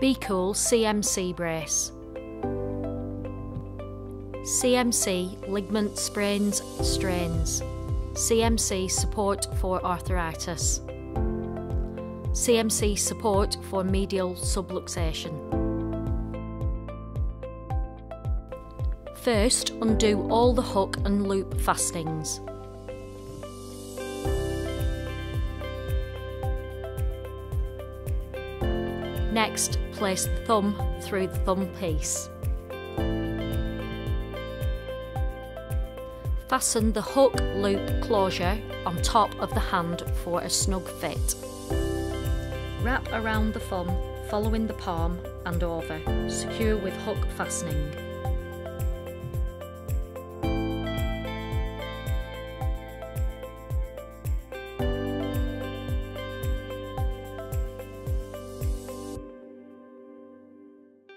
Bea Cool CMC brace. CMC ligament sprains, strains. CMC support for arthritis. CMC support for medial subluxation. First, undo all the hook and loop fastenings. Next, place the thumb through the thumb piece. Fasten the hook loop closure on top of the hand for a snug fit. Wrap around the thumb, following the palm and over, secure with hook fastening.